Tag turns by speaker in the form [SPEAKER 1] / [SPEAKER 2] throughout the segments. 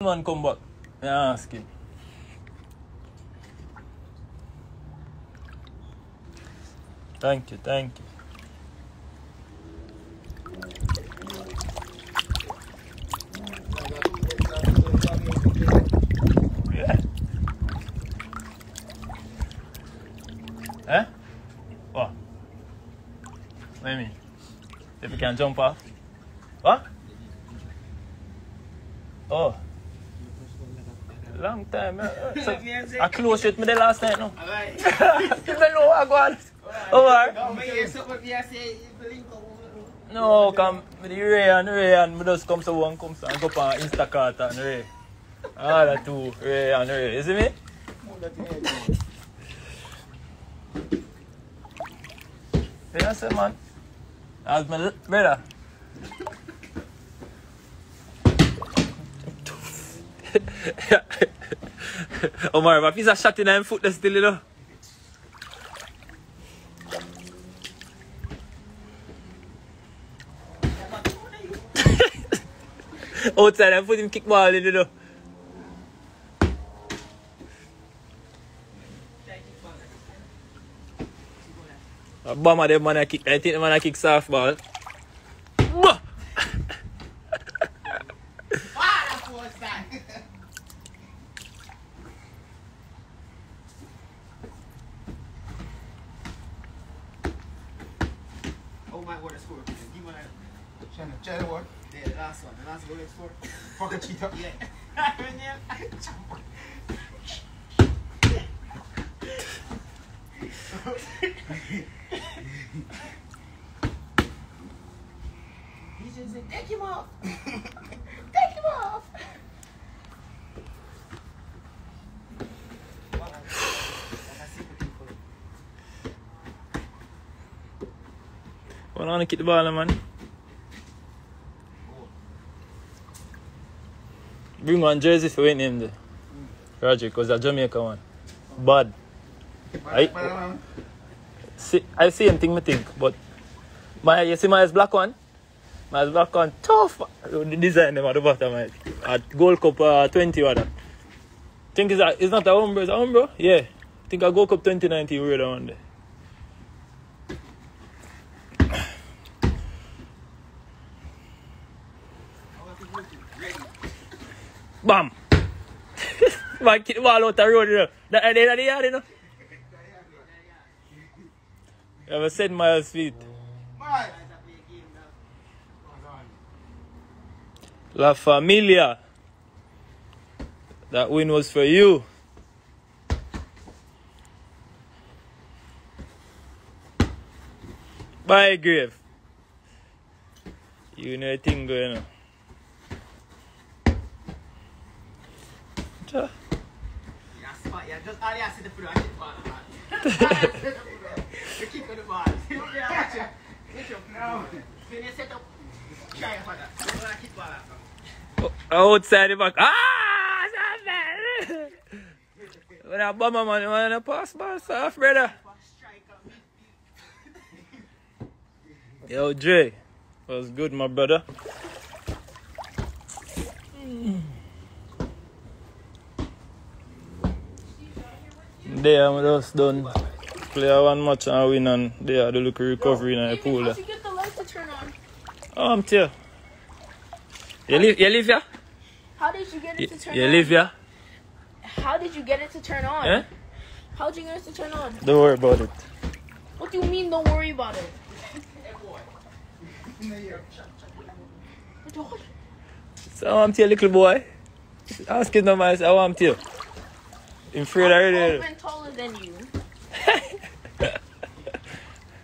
[SPEAKER 1] man come back. I ask him. Thank you, thank you. Yeah. Eh? What? What do? If you can jump off? What? Oh. Long time. Uh, so, I close with me the last night, no?
[SPEAKER 2] Alright.
[SPEAKER 1] you don't know what I got. Over.
[SPEAKER 2] But yeah, so what me I say, you link up.
[SPEAKER 1] No, come with the Ray and Ray and me just come so one comes and go on Instacart and Ray. All the two, Ray and Ray. You see me? Yeah, say man. That's my brother. Omar, maar pizza shot in dat is still, you know. Outside and put him kickball in, you know. A bomb of them man a kick. I think the man a kick softball.
[SPEAKER 2] My word, the score. Give me that.
[SPEAKER 3] China, China what?
[SPEAKER 2] Yeah, the last one. The last is score.
[SPEAKER 3] Fucking cheetah.
[SPEAKER 2] Yeah. He just said, take him off.
[SPEAKER 1] Wanna kick the ball, man. Bring one jersey for win him there. Roger, because a Jamaica one. Bad. I, see, I see him think me think, but my you see my black one? My black one tough. The design them at the bottom right. At Gold Cup uh, 20 or that. Think it's, a, it's not a Umbro, it's a Umbro? Yeah. Think I Gold Cup 2019 we were the one there. Bam! Man kick the out the road, you know. That at the the yard, you know. You have a 7 miles feet. La Familia. That win was for you. Bye, Grave. You know a thing going on. Ja.
[SPEAKER 2] Yeah, spot, yeah. Just all you have to see the foot, I kick the ball. man. You kick on the ball. Yeah, watch it. Watch it. No. When you set up, try for that. You wanna kick ball out.
[SPEAKER 1] Oh, Outside the back. Ah! When I bomb man, you want to pass ball soft, brother. Yo, Dre. Was good, my brother. There, I'm just done. Play one match and win, and there, the look recovery in the pool.
[SPEAKER 4] How'd you get the light to turn on?
[SPEAKER 1] Oh, I'm here. You live, you live here?
[SPEAKER 4] How did you get it to turn
[SPEAKER 1] you
[SPEAKER 4] on?
[SPEAKER 1] live here?
[SPEAKER 4] How did you get it to turn on?
[SPEAKER 1] Eh?
[SPEAKER 4] How'd you get it to turn on?
[SPEAKER 1] Don't worry about it.
[SPEAKER 4] What do you mean? Don't worry about it.
[SPEAKER 1] So I'm here, little boy. Ask him no man, I want you. In afraid
[SPEAKER 4] I'm
[SPEAKER 1] already.
[SPEAKER 4] been taller than you.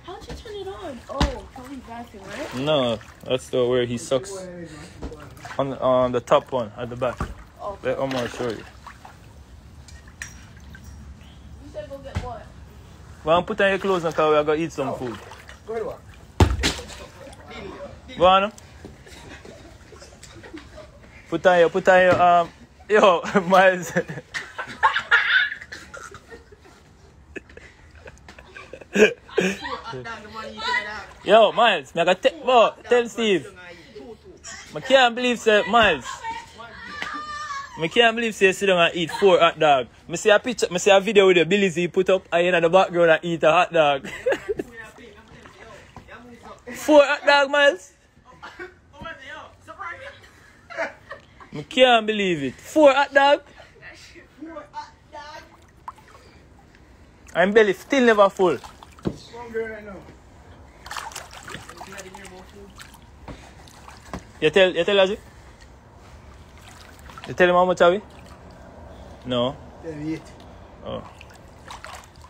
[SPEAKER 4] How'd you turn it on? Oh, probably bathroom, right?
[SPEAKER 1] No, that's the where he sucks. On, on the top one at the back.
[SPEAKER 4] Oh,
[SPEAKER 1] Let Omar show you.
[SPEAKER 4] you said go get what?
[SPEAKER 1] Well, put on your clothes now because we are going to eat some food.
[SPEAKER 3] Go ahead, what?
[SPEAKER 1] Go on. Put on your, put on your, um, yo, Miles. Yo, Miles, me got te- bro, tell Steve. I can't believe, sir, Miles. Me can't believe say sit down and eat four hot dog. Me see a picture, me see a video with the Billy Z put up and in the background and eat a hot dog. four hot dog, Miles. Me can't believe it. Four hot dog. And belly still never full.
[SPEAKER 3] One girl right now.
[SPEAKER 1] You tell you tell Aji? You tell him how much are we? No.
[SPEAKER 3] Ten eight.
[SPEAKER 1] Oh.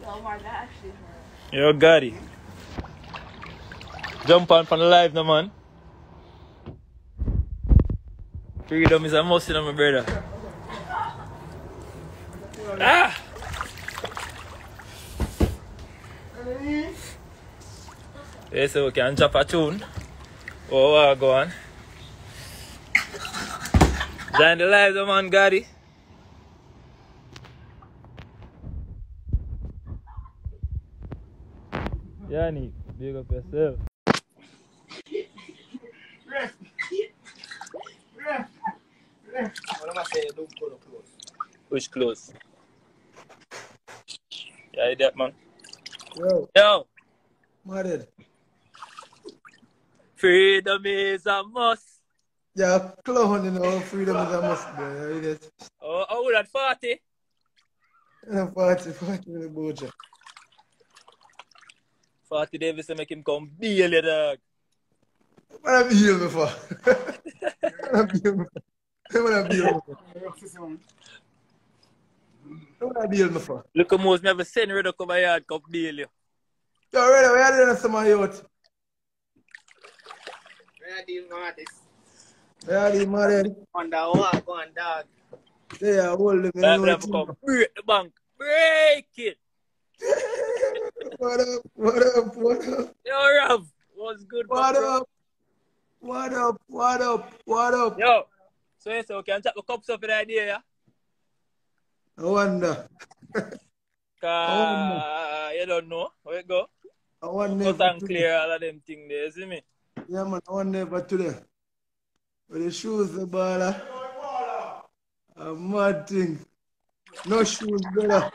[SPEAKER 4] Oh my, that actually hurt.
[SPEAKER 1] Yo, Gotti. Jump on from the live, no man. Freedom is a must, you know, my brother. Ah! Yes, so we can drop a tune. Oh, uh, go on. Join the live, no man, Gotti. Yanni, big up yourself.
[SPEAKER 3] Ref. Ref. Ref. What am I saying? Don't close.
[SPEAKER 1] Push close. Yeah, you that man.
[SPEAKER 3] Yo,
[SPEAKER 1] Yo,
[SPEAKER 3] mother.
[SPEAKER 1] Freedom is a must.
[SPEAKER 3] Yeah, clown, you know, freedom is a must, hear that?
[SPEAKER 1] Oh, oh, that 40.
[SPEAKER 3] Yeah, Party, party with the boja.
[SPEAKER 1] 40 Davis to make him come bail you, dog.
[SPEAKER 3] What have you healed me for? What have you healed? What have you healed? What have you healed me for?
[SPEAKER 1] Look at most never send Red come my yard, come bail you.
[SPEAKER 3] Yo, ready, we are doing some of youth.
[SPEAKER 2] When I deal with this,
[SPEAKER 3] We the mother.
[SPEAKER 2] on the walk, on dog.
[SPEAKER 3] They are holding me.
[SPEAKER 1] Time
[SPEAKER 3] know
[SPEAKER 1] for them to come break the bank. Break it.
[SPEAKER 3] What up, what up, what up?
[SPEAKER 1] Yo, Rav. What's good,
[SPEAKER 3] What
[SPEAKER 1] bro?
[SPEAKER 3] up? What up? What up? What up?
[SPEAKER 1] Yo. So, yes, so we can tap the cups up in the idea, yeah?
[SPEAKER 3] I wonder.
[SPEAKER 1] Cause you don't know. Where it go?
[SPEAKER 3] I wonder.
[SPEAKER 1] Cut and clear all of them things there, see me?
[SPEAKER 3] Yeah, man. I wonder for today. With the shoes, the baller. Uh, a mad thing. No shoes, brother.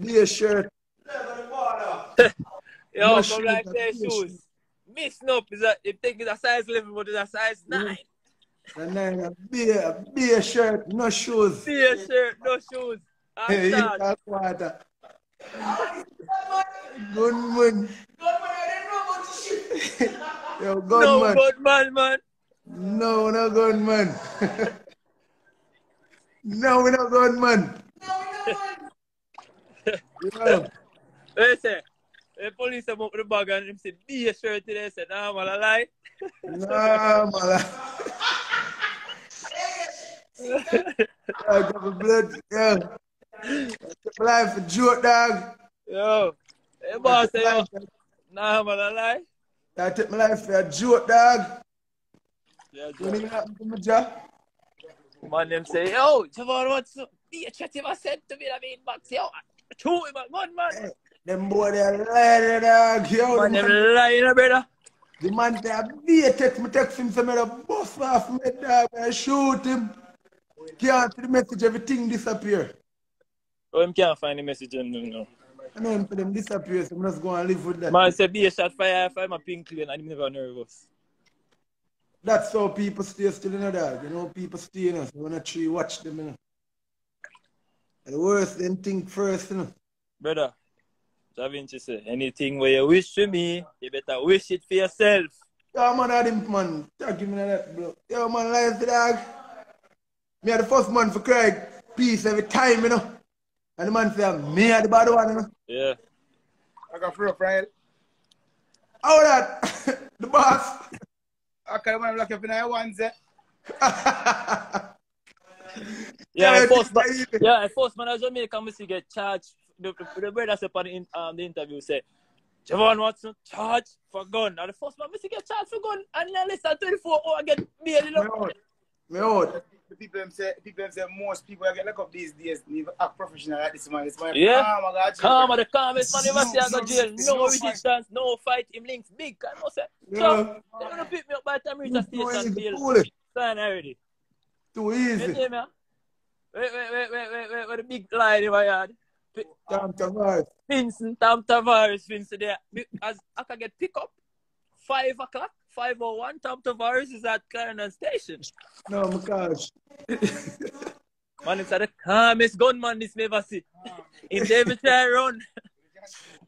[SPEAKER 3] Be a shirt.
[SPEAKER 1] Yo,
[SPEAKER 3] No
[SPEAKER 1] come
[SPEAKER 3] shoes,
[SPEAKER 1] like
[SPEAKER 3] I
[SPEAKER 1] their
[SPEAKER 3] think
[SPEAKER 1] shoes. Miss up is a you think it's a size 11, but it's a size 9.
[SPEAKER 3] And then a uh, be a, be a shirt, no shoes.
[SPEAKER 1] See a shirt, no shoes.
[SPEAKER 3] Hey,
[SPEAKER 1] And shorts.
[SPEAKER 3] that water. Gunman. Yo,
[SPEAKER 1] No
[SPEAKER 3] gunman.
[SPEAKER 1] good man, man.
[SPEAKER 3] No, no gunman. no, we no gunman.
[SPEAKER 1] Say, the police come up with the bag and him say, be a shirt today. Say, nah, man, I lie.
[SPEAKER 3] Nah, man. I got my blood. Yeah. Life for joke, dog.
[SPEAKER 1] Yo, hey boss yo, nah, man, I lie.
[SPEAKER 3] I take my life for a joke, dog.
[SPEAKER 1] Yeah,
[SPEAKER 3] When
[SPEAKER 1] Joe.
[SPEAKER 3] it happen to my job.
[SPEAKER 1] Man, them say, yo, Je-Vaughn, what's up? Be a chat him I said to me, I mean, Max, yo, shoot him, man, oh, man.
[SPEAKER 3] Them boy, they lie, dog. Yo,
[SPEAKER 1] Man,
[SPEAKER 3] the
[SPEAKER 1] them
[SPEAKER 3] man,
[SPEAKER 1] lying, eh, brother.
[SPEAKER 3] the man, they be a text me, text him, say me, the bust off me, dog. I shoot him. Can't see the message, everything disappear.
[SPEAKER 1] Oh, him can't find the message on him now.
[SPEAKER 3] I know him for them disappear, so I'm just going to live with that.
[SPEAKER 1] Man say be a shot fire if I'm a pink lane and him never nervous.
[SPEAKER 3] That's how people stay still in the dog. You know, people stay in us. When a tree watch them, you know. The worst, them think first, you know.
[SPEAKER 1] Brother, Da Vinci say, anything where you wish to me, you better wish it for yourself.
[SPEAKER 3] Yo, man, I didn't, man. Give me that, bro. Yo, man, life, dog. Me are the first man for cry peace every time, you know. And the man say, me are the bad one, you know.
[SPEAKER 1] Yeah.
[SPEAKER 3] I got free friend. How that? the boss.
[SPEAKER 5] Okay, man, look up in our ones. eh?
[SPEAKER 1] Yeah,
[SPEAKER 3] Yeah,
[SPEAKER 1] at first, man,
[SPEAKER 3] it's like-
[SPEAKER 1] yeah, at first, man, as Jamaican, me see get charged. The, the, the brother said on in, um, the interview, say, Je-Vaughn Watson, charge for gun. Now, the first man, me see get charged for gun, and then less than 24 hours, get bail, you
[SPEAKER 3] Me
[SPEAKER 1] know.
[SPEAKER 3] out. Me out.
[SPEAKER 5] The people them say, people them say most people that get locked up these days need act professional like this man. This man,
[SPEAKER 1] Yeah.
[SPEAKER 5] calm, I got.
[SPEAKER 1] Calm, the calmest man ever see I go jail.
[SPEAKER 5] no,
[SPEAKER 1] No
[SPEAKER 5] no
[SPEAKER 1] resistance, no fight, him links big. I know, say,
[SPEAKER 3] Yeah.
[SPEAKER 1] so, they're gonna pick me up by the time reach the station,
[SPEAKER 3] easy,
[SPEAKER 1] bail.
[SPEAKER 3] cool it.
[SPEAKER 1] Sign already.
[SPEAKER 3] Too easy.
[SPEAKER 1] hear me? Wait, wait, wait, wait, wait, wait, wait, the big line in my yard.
[SPEAKER 3] Tom Tavares.
[SPEAKER 1] Vincent Tam Tavares, Vincent there. As I can get pick up, 5 o'clock, 501, Tam Tavares is at Clarendon Station.
[SPEAKER 3] No, my gosh.
[SPEAKER 1] Man, it's the calmest gunman this me ever see. In every try run.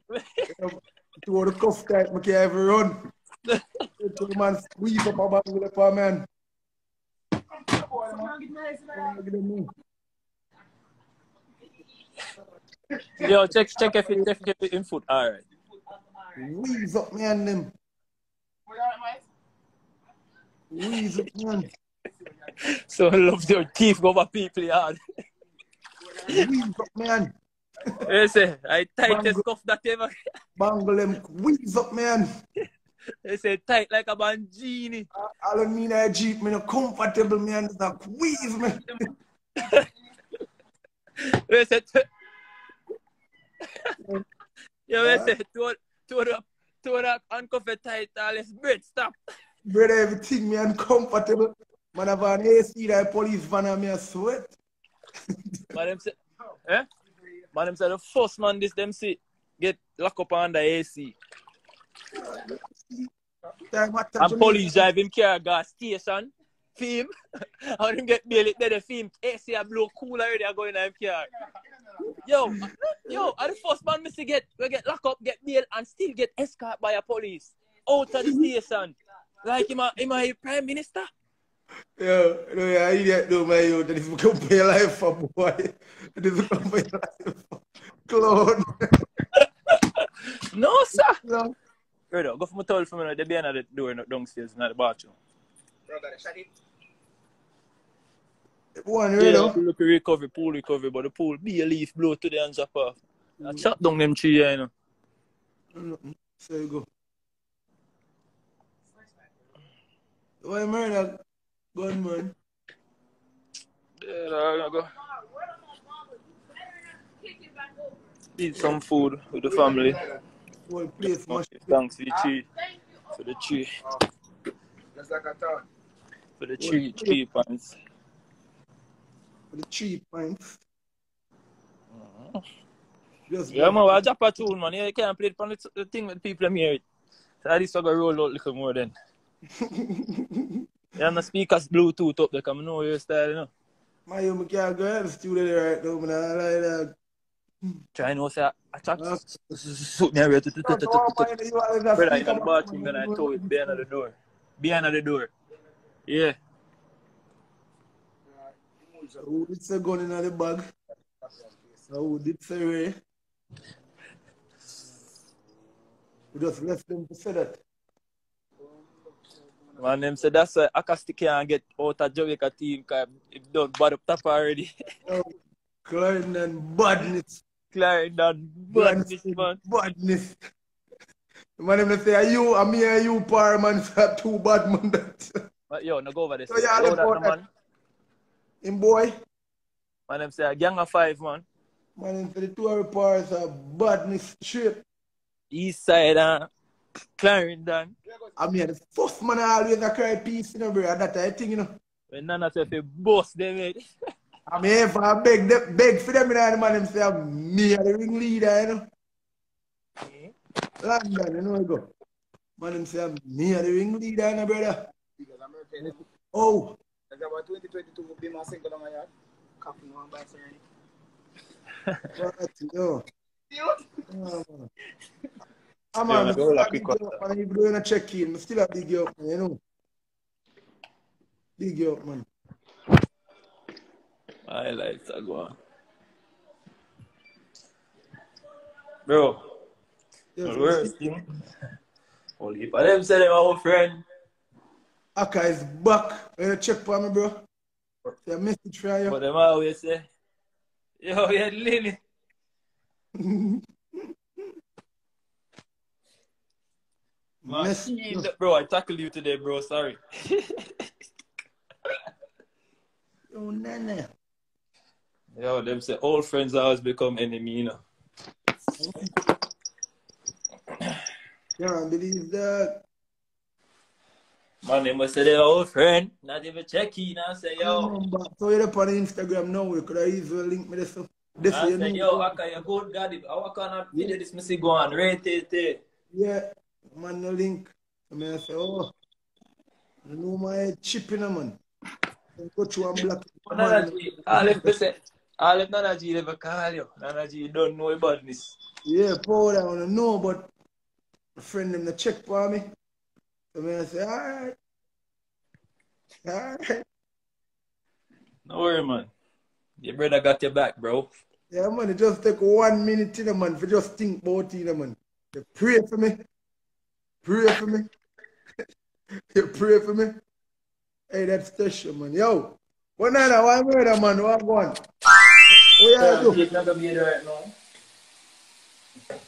[SPEAKER 3] To the cuff tight, can't even run. to the man squeeze up a bag with a man. At me.
[SPEAKER 1] Yo, check, check if it, check if it in foot. Alright.
[SPEAKER 3] Wheeze up, man, them. Up, man.
[SPEAKER 1] So loves your teeth go over people yard.
[SPEAKER 3] Up, man.
[SPEAKER 1] Say, I tightest cuff that ever.
[SPEAKER 3] Bangle them. Wheeze up, man.
[SPEAKER 1] They say tight like a bangini.
[SPEAKER 3] I don't mean that Jeep, man. Comfortable, man. It's a wheeze, man.
[SPEAKER 1] They say, Yo, they say, to the, to the handcuff it tight, all this bread stop.
[SPEAKER 3] Brother, everything, man. Comfortable. Man, I have an AC, that police van, and me a sweat.
[SPEAKER 1] Man, them say, eh? Man, them say the first man this them see get locked up under AC.
[SPEAKER 3] I
[SPEAKER 1] And police drive him car gas station. Film. and him get bail it there, the film. AC a blow cool already a going in him car. Yo, yo, are the first man Mr. get we get locked up, get bail, and still get escort by a police out of the station. Like him a, him a prime minister.
[SPEAKER 3] Yo, no, yeah, idiot, no, man, yo. That is become pay life oh for boy. That is become pay life for clown.
[SPEAKER 1] No, sir.
[SPEAKER 3] No.
[SPEAKER 1] Brother, go for my towel for me. They be under the door, downstairs, not the bathroom.
[SPEAKER 2] Bro, gotta shut it.
[SPEAKER 3] One,
[SPEAKER 1] Yeah,
[SPEAKER 3] right now.
[SPEAKER 1] look at recovery, pool recovery, but the pool be a leaf blow to the hands up off. I chop down them tree, you know. Mm.
[SPEAKER 3] So you go. Why murder gunman?
[SPEAKER 1] Yeah, I go. Eat some food with the family.
[SPEAKER 3] Whole place mush
[SPEAKER 1] Thanks for the tree. For the tree.
[SPEAKER 5] Just like a town.
[SPEAKER 1] For the tree, tree pants.
[SPEAKER 3] for the cheap pints. Mm-hmm. Just
[SPEAKER 1] Yeah, man, I drop a tune, man. Yeah, you can't play it on the, the thing with people them hear it. So at least I go roll out a little more then. yeah, my speakers Bluetooth up there, come know your style, you know.
[SPEAKER 3] My you me can't go the studio right now, man. I like that.
[SPEAKER 1] Try know say I
[SPEAKER 3] Ah.
[SPEAKER 1] suit me area.
[SPEAKER 3] So, so how many you are in that
[SPEAKER 1] Brother, in
[SPEAKER 3] speaker
[SPEAKER 1] the bathroom, then I told it behind the door. Behind the door. Yeah.
[SPEAKER 3] So who did say gun in the bag? So who did say? We just left them to say that.
[SPEAKER 1] Man, them say that's why Akasti can't get out of Jamaica team because it done bad up top already.
[SPEAKER 3] Oh, Clarendon badness.
[SPEAKER 1] Clarendon, badness, man.
[SPEAKER 3] Badness. Man, them say, are you, me and you, par man, are two bad man. That.
[SPEAKER 1] But yo, no go over this.
[SPEAKER 3] So, yeah,
[SPEAKER 1] Go that, no, man.
[SPEAKER 3] Him boy,
[SPEAKER 1] Man, them say a gang of five, man.
[SPEAKER 3] man, him say the two of the pars are badness straight.
[SPEAKER 1] East side and Clarendon.
[SPEAKER 3] I mean, the first man I always a cry peace, you know, bro. That I think, you know.
[SPEAKER 1] When none of them boss them, eh.
[SPEAKER 3] I mean, if I beg, them, beg for them, you know, the man, them say, me are the ringleader, you know. London, you know, you go. Man, them say, me are the ringleader, you know, brother.
[SPEAKER 5] Because America,
[SPEAKER 3] Oh,
[SPEAKER 5] like about 2022, will be my single on my yard.
[SPEAKER 2] Coffee, one by sorry.
[SPEAKER 3] right, yo. Oh, Ah, man,
[SPEAKER 1] yeah, man, I
[SPEAKER 3] big you up, man. You blowing a check in. I still a big you up, man, you know. Big you up, man.
[SPEAKER 1] My lights are gone. Bro,
[SPEAKER 3] yes,
[SPEAKER 1] the worst thing. Only for them say them our friend.
[SPEAKER 3] Aka is back. When you check for me, bro. Say a message for you.
[SPEAKER 1] But them always say, yo, you're leaning. Man,
[SPEAKER 3] Message.
[SPEAKER 1] bro, I tackled you today, bro. Sorry.
[SPEAKER 3] Oh, nana.
[SPEAKER 1] Yo, them say old friends always become enemy, you know.
[SPEAKER 3] Can't believe that.
[SPEAKER 1] Man, they must say they're old friend. Not even check in and say, yo.
[SPEAKER 3] Number. So you're up on Instagram now, you could have easily link me this. This
[SPEAKER 1] I
[SPEAKER 3] you
[SPEAKER 1] say,
[SPEAKER 3] know.
[SPEAKER 1] yo, Waka, you good, God. If- How can I video this? Me see go on, rate it. eh.
[SPEAKER 3] Yeah, man, no link. I mean, I say, oh, you know my head chipping, man. I go through and block.
[SPEAKER 1] But Nana G, all if they say, all if Nana G never call you. Nana G don't know about this.
[SPEAKER 3] Yeah, power I wanna know, but my friend them the check for me. So me I say, alright. Alright.
[SPEAKER 1] No worry, man. Your brother got your back, bro.
[SPEAKER 3] Yeah, man, it just take one minute in a man for just think about it, man. You pray for me. Pray for me. you pray for me. Hey, that's special, man. Yo, what now? Why murder, man? What going? What you
[SPEAKER 1] Yeah,
[SPEAKER 3] do?
[SPEAKER 1] Jake not gonna be there right now.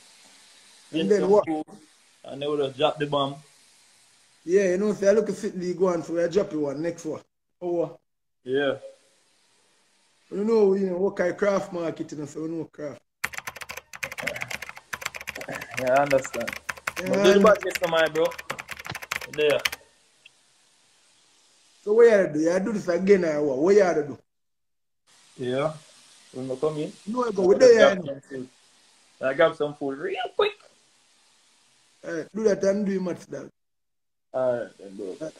[SPEAKER 3] And then what?
[SPEAKER 1] And they would have dropped the bomb.
[SPEAKER 3] Yeah, you know, say I look at Fit League one, so I drop you one next one. Oh.
[SPEAKER 1] Yeah.
[SPEAKER 3] You know, you know, what kind of craft market, you know, so you know craft.
[SPEAKER 1] Yeah, I understand.
[SPEAKER 3] Yeah,
[SPEAKER 1] do the
[SPEAKER 3] and-
[SPEAKER 1] badness to my bro. There.
[SPEAKER 3] So what you have do? You have do this again or what? What you have do?
[SPEAKER 1] Yeah. When we come in.
[SPEAKER 3] No, I go with there, you
[SPEAKER 1] some food. I grab some food real quick.
[SPEAKER 3] Alright, do that and do your maths, dog.
[SPEAKER 1] Alright, then do it.